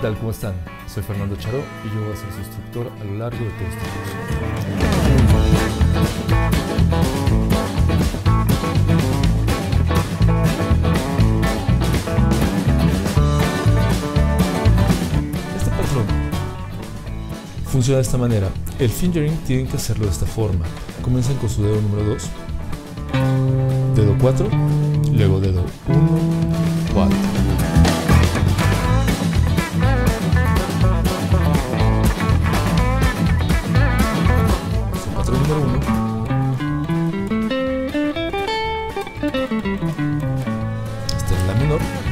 tal? ¿Cómo están? Soy Fernando Charó y yo voy a ser su instructor a lo largo de todo este curso. Este patrón funciona de esta manera. El fingering tienen que hacerlo de esta forma. Comienzan con su dedo número 2, dedo 4, luego dedo 1, 4. uno. Esta es la menor.